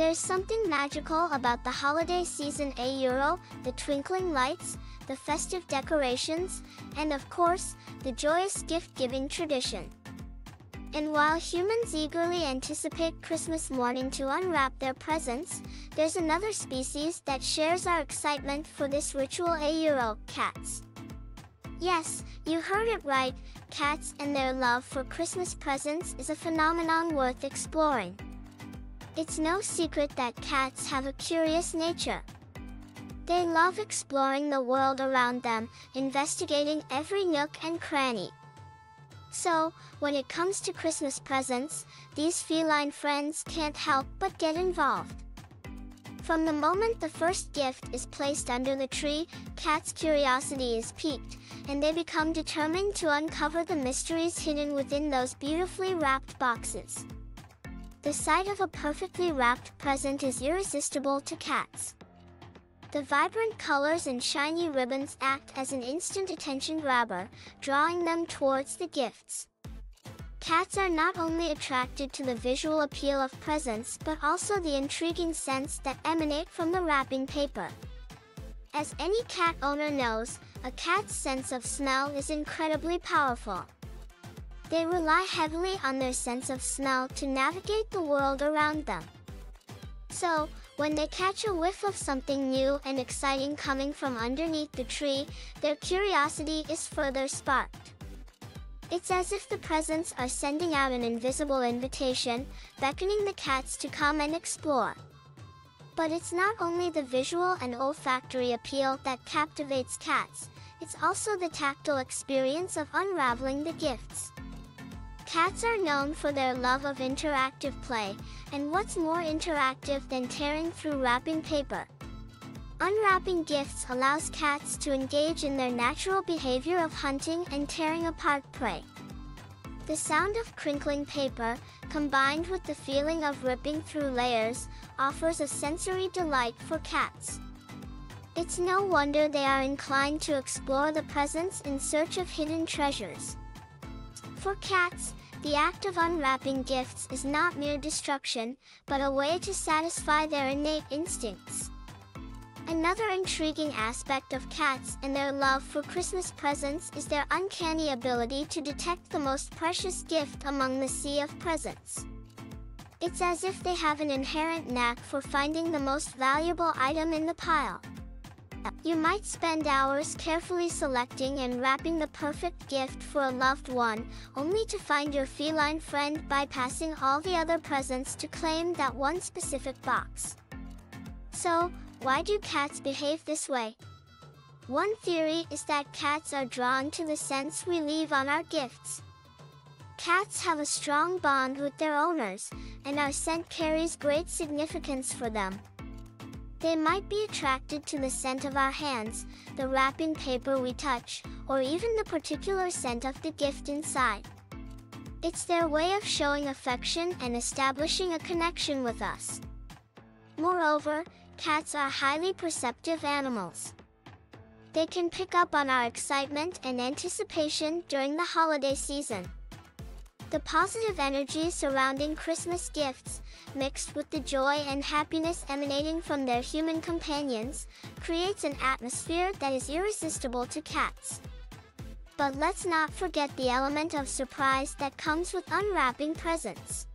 There's something magical about the holiday season a euro, the twinkling lights, the festive decorations, and of course, the joyous gift-giving tradition. And while humans eagerly anticipate Christmas morning to unwrap their presents, there's another species that shares our excitement for this ritual a euro, cats. Yes, you heard it right, cats and their love for Christmas presents is a phenomenon worth exploring. It's no secret that cats have a curious nature. They love exploring the world around them, investigating every nook and cranny. So, when it comes to Christmas presents, these feline friends can't help but get involved. From the moment the first gift is placed under the tree, cats' curiosity is piqued, and they become determined to uncover the mysteries hidden within those beautifully wrapped boxes. The sight of a perfectly wrapped present is irresistible to cats. The vibrant colors and shiny ribbons act as an instant attention grabber, drawing them towards the gifts. Cats are not only attracted to the visual appeal of presents but also the intriguing scents that emanate from the wrapping paper. As any cat owner knows, a cat's sense of smell is incredibly powerful. They rely heavily on their sense of smell to navigate the world around them. So, when they catch a whiff of something new and exciting coming from underneath the tree, their curiosity is further sparked. It's as if the presents are sending out an invisible invitation, beckoning the cats to come and explore. But it's not only the visual and olfactory appeal that captivates cats, it's also the tactile experience of unraveling the gifts. Cats are known for their love of interactive play, and what's more interactive than tearing through wrapping paper? Unwrapping gifts allows cats to engage in their natural behavior of hunting and tearing apart prey. The sound of crinkling paper, combined with the feeling of ripping through layers, offers a sensory delight for cats. It's no wonder they are inclined to explore the presents in search of hidden treasures. For cats, the act of unwrapping gifts is not mere destruction, but a way to satisfy their innate instincts. Another intriguing aspect of cats and their love for Christmas presents is their uncanny ability to detect the most precious gift among the sea of presents. It's as if they have an inherent knack for finding the most valuable item in the pile. You might spend hours carefully selecting and wrapping the perfect gift for a loved one, only to find your feline friend bypassing all the other presents to claim that one specific box. So, why do cats behave this way? One theory is that cats are drawn to the scents we leave on our gifts. Cats have a strong bond with their owners, and our scent carries great significance for them. They might be attracted to the scent of our hands, the wrapping paper we touch, or even the particular scent of the gift inside. It's their way of showing affection and establishing a connection with us. Moreover, cats are highly perceptive animals. They can pick up on our excitement and anticipation during the holiday season. The positive energy surrounding Christmas gifts, mixed with the joy and happiness emanating from their human companions, creates an atmosphere that is irresistible to cats. But let's not forget the element of surprise that comes with unwrapping presents.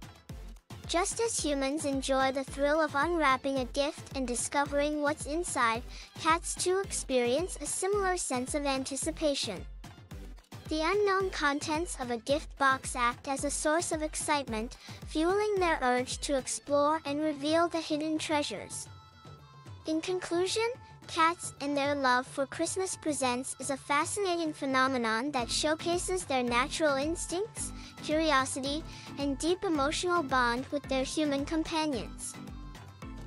Just as humans enjoy the thrill of unwrapping a gift and discovering what's inside, cats too experience a similar sense of anticipation. The unknown contents of a gift box act as a source of excitement, fueling their urge to explore and reveal the hidden treasures. In conclusion, cats and their love for Christmas presents is a fascinating phenomenon that showcases their natural instincts, curiosity, and deep emotional bond with their human companions.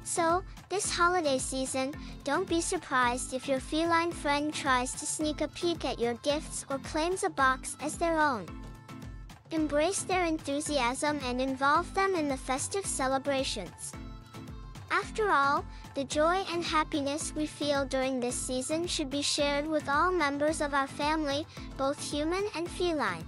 So, this holiday season, don't be surprised if your feline friend tries to sneak a peek at your gifts or claims a box as their own. Embrace their enthusiasm and involve them in the festive celebrations. After all, the joy and happiness we feel during this season should be shared with all members of our family, both human and feline.